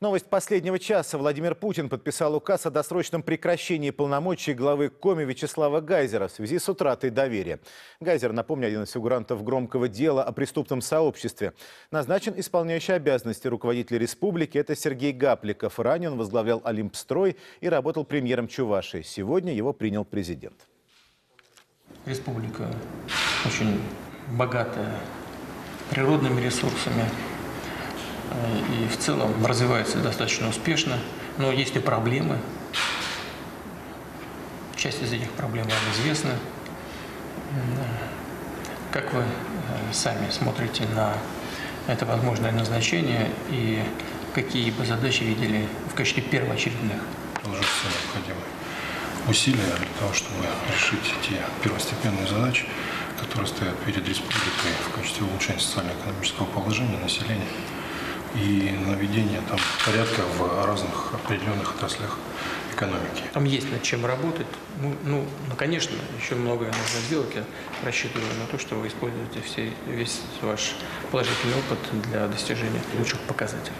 Новость последнего часа. Владимир Путин подписал указ о досрочном прекращении полномочий главы Коми Вячеслава Гайзера в связи с утратой доверия. Гайзер, напомню, один из фигурантов громкого дела о преступном сообществе. Назначен исполняющий обязанности руководителя республики. Это Сергей Гапликов. Ранее он возглавлял Олимпстрой и работал премьером Чувашии. Сегодня его принял президент. Республика очень богатая природными ресурсами и в целом развивается достаточно успешно, но есть и проблемы. Часть из этих проблем вам известна. Как вы э, сами смотрите на это возможное назначение и какие бы задачи видели в качестве первоочередных? Положить все необходимые усилия для того, чтобы решить те первостепенные задачи, которые стоят перед республикой в качестве улучшения социально-экономического положения населения и наведения там порядка в разных определенных отраслях экономики. Там есть над чем работать. Ну, ну, ну, конечно, еще многое нужно сделать. Я рассчитываю на то, что вы используете все, весь ваш положительный опыт для достижения лучших показателей.